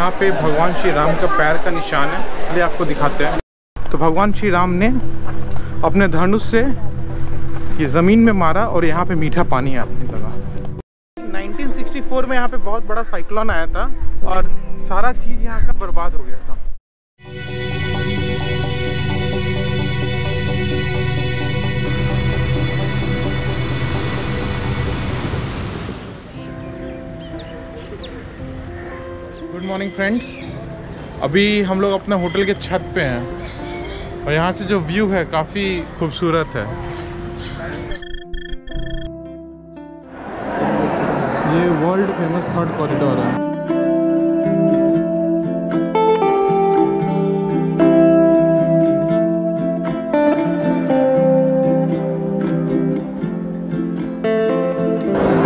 यहाँ पे भगवान श्री राम का पैर का निशान है चलिए आपको दिखाते हैं। तो भगवान श्री राम ने अपने धनुष से ये ज़मीन में मारा और यहाँ पे मीठा पानी आपने लगा। 1964 में यहाँ पे बहुत बड़ा साइक्लोन आया था और सारा चीज़ यहाँ का बर्बाद हो गया था। मॉर्निंग फ्रेंड्स अभी हम लोग अपने होटल के छत पे हैं और यहाँ से जो व्यू है काफ़ी खूबसूरत है। ये वर्ल्ड फ़ेमस थर्ड कॉरिडोर है।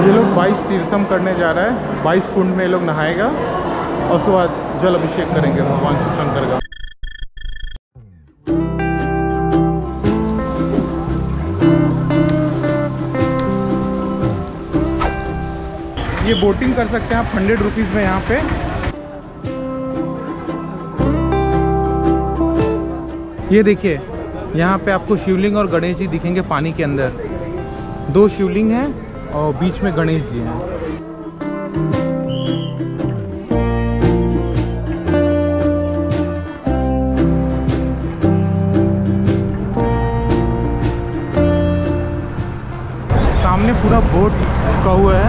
ये लोग 22 तीर्थम करने जा रहा है। 22 कुंड में ये लोग नहाएगा। और उसके बाद जल अभिषेक करेंगे भगवान शिव शंकर का। ये बोटिंग कर सकते हैं आप हंड्रेड रुपीज़ में यहाँ पे। ये देखिए, यहाँ पे आपको शिवलिंग और गणेश जी दिखेंगे पानी के अंदर। दो शिवलिंग हैं और बीच में गणेश जी हैं। पूरा बोट रुका हुआ है।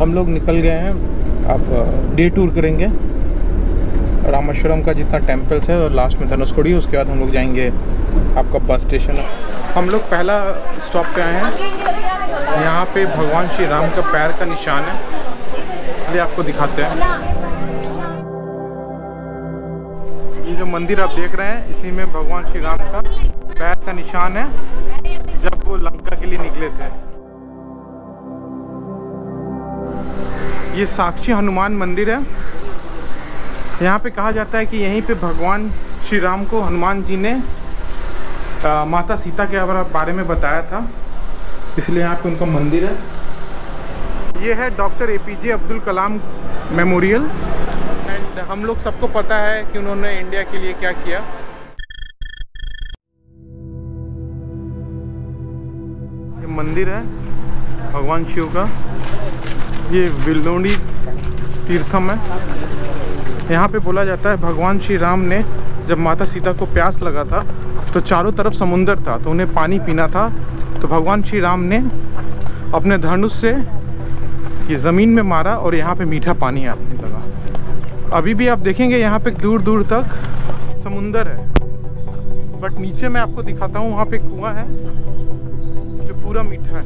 हम लोग निकल गए हैं। आप डे टूर करेंगे। रामेश्वरम का जितना टेम्पल्स है और लास्ट में धनुषकोडी उसके बाद हम लोग जाएँगे आपका बस स्टेशन हम लोग पहला स्टॉप पे आए हैं। यहाँ पे भगवान श्री राम का पैर का निशान है। चलिए आपको दिखाते हैं। ये जो मंदिर आप देख रहे हैं इसी में भगवान श्री राम का पैर का निशान है जब वो लंका के लिए निकले थे। ये साक्षी हनुमान मंदिर है। यहाँ पे कहा जाता है कि यहीं पे भगवान श्री राम को हनुमान जी ने आ, माता सीता के बारे में बताया था। इसलिए यहाँ पे उनका मंदिर है। ये है doctor A P J Abdul Kalam memorial. हम लोग सबको पता है कि उन्होंने इंडिया के लिए क्या किया। ये मंदिर है, भगवान शिव का। ये विलोनी तीर्थम है। यहाँ पे बोला जाता है, भगवान श्री राम ने जब माता सीता को प्यास लगा था तो चारों तरफ़ समुंदर था तो उन्हें पानी पीना था। तो भगवान श्री राम ने अपने धनुष से ये ज़मीन में मारा और यहाँ पे मीठा पानी आने लगा। अभी भी आप देखेंगे यहाँ पे दूर दूर तक समुंदर है। बट नीचे मैं आपको दिखाता हूँ, वहाँ पे कुआँ है, जो पूरा मीठा है।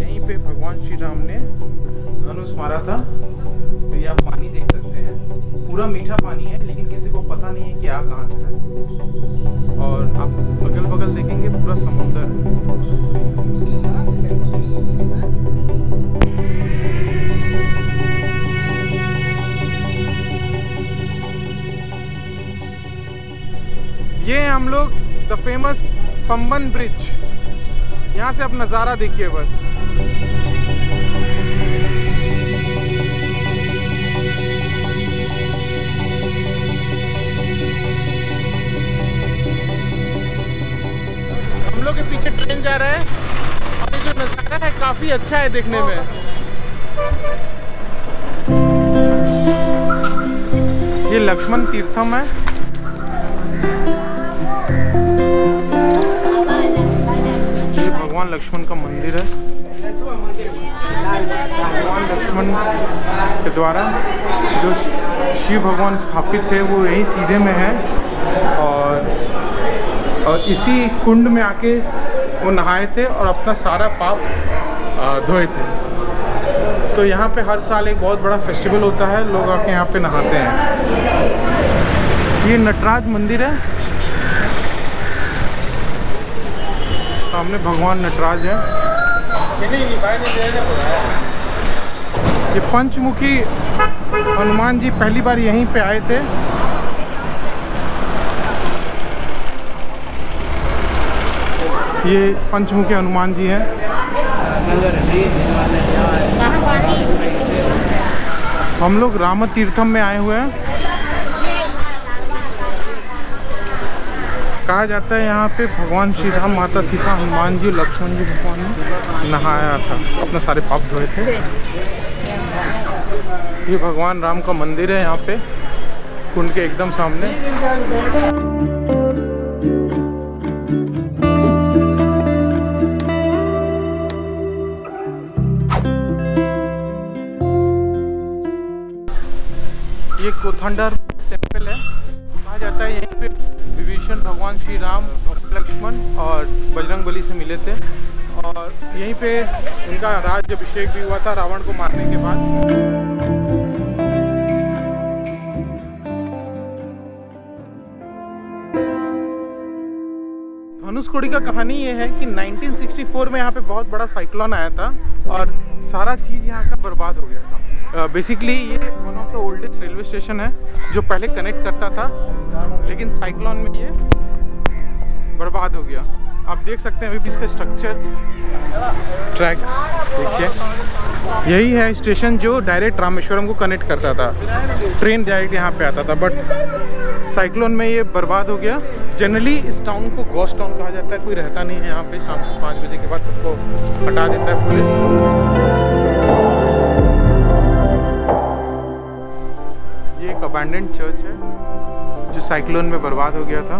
यहीं पे भगवान श्री राम ने धनुष मारा था। तो ये आप पानी देख सकते हैं। पूरा मीठा पानी है, लेकिन किसी को पता नहीं है कि आ कहाँ से है और आप अगल बगल देखेंगे, पूरा समुंदर है। ये हैं हम लोग द फ़ेमस पंबन ब्रिज यहाँ से आप नज़ारा देखिए बस। हम लोग के पीछे ट्रेन जा रहा है। और ये जो नज़ारा है, काफ़ी अच्छा है देखने में। ये लक्ष्मण तीर्थम है। भगवान लक्ष्मण का मंदिर है। भगवान लक्ष्मण के द्वारा जो शिव भगवान स्थापित थे, वो यहीं सीधे में है और और इसी कुंड में आके वो नहाए थे और अपना सारा पाप धोए थे। तो यहाँ पे हर साल एक बहुत बड़ा फेस्टिवल होता है, लोग आके यहाँ पे नहाते हैं। ये नटराज मंदिर है। सामने भगवान नटराज है। ये पंचमुखी हनुमान जी पहली बार यहीं पे आए थे। ये पंचमुखी हनुमान जी हैं। हम लोग राम तीर्थम में आए हुए हैं। कहा जाता है यहाँ पे, भगवान श्री राम माता सीता, हनुमान जी लक्ष्मण जी भगवान ने नहाया था। अपने सारे पाप धोए थे। ये भगवान राम का मंदिर है यहाँ पे, कुंड के एकदम सामने। ये कोथंडर भगवान श्री राम लक्ष्मण और बजरंग बली से मिले थे और यहीं पे उनका राज्य अभिषेक भी हुआ था रावण को मारने के बाद। धनुषकोडी का कहानी ये है कि 1964 में यहाँ पे बहुत बड़ा साइक्लोन आया था और सारा चीज़ यहाँ का बर्बाद हो गया था। बेसिकली ये one of the oldest railway station है जो पहले कनेक्ट करता था, लेकिन साइक्लोन में ये बर्बाद हो गया। आप देख सकते हैं अभी भी इसका स्ट्रक्चर ट्रैक्स देखिए। यही है स्टेशन जो डायरेक्ट रामेश्वरम को कनेक्ट करता था। ट्रेन डायरेक्ट यहाँ पे आता था बट साइक्लोन में ये बर्बाद हो गया। जनरली इस टाउन को गॉस्ट टाउन कहा जाता है, कोई रहता नहीं है यहाँ पे। शाम को पाँच बजे के बाद सबको हटा देता है पुलिस ये एक अबैंडेंट चर्च है, जो साइक्लोन में बर्बाद हो गया था।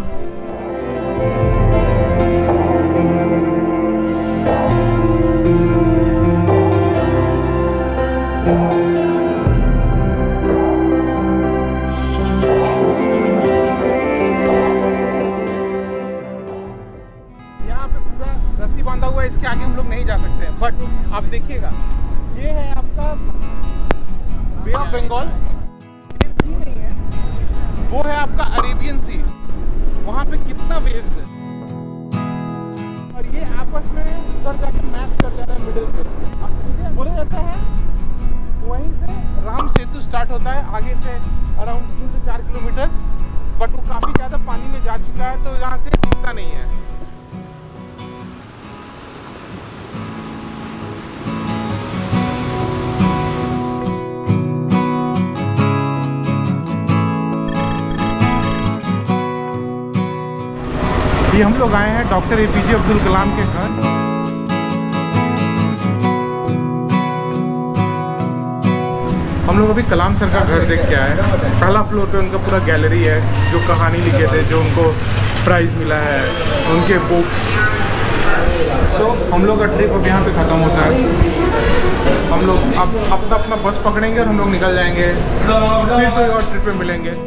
देखिएगा ये है आपका बे ऑफ़ बंगाल नहीं है वो है आपका अरेबियन सी वहाँ पे कितना वेव्स है? और ये आपस में उधर जाके मैच कर जा रहा है मिडिल पे। अब सीधे बोला जाता है, वहीं से राम सेतु स्टार्ट होता है, आगे से अराउंड तीन से चार किलोमीटर। बट वो काफ़ी ज़्यादा पानी में जा चुका है तो यहाँ से दिखता नहीं है। ये हम लोग आए हैं doctor A P J Abdul Kalam के घर। हम लोग अभी कलाम सर का घर देख के आए पहला फ्लोर पे उनका पूरा गैलरी है जो कहानी लिखे थे जो उनको प्राइज़ मिला है उनके बुक्स सो so, हम लोग का ट्रिप अब यहाँ पे ख़त्म होता है। हम लोग अब तो अपना बस पकड़ेंगे और हम लोग निकल जाएँगे। फिर कोई और ट्रिप पे मिलेंगे।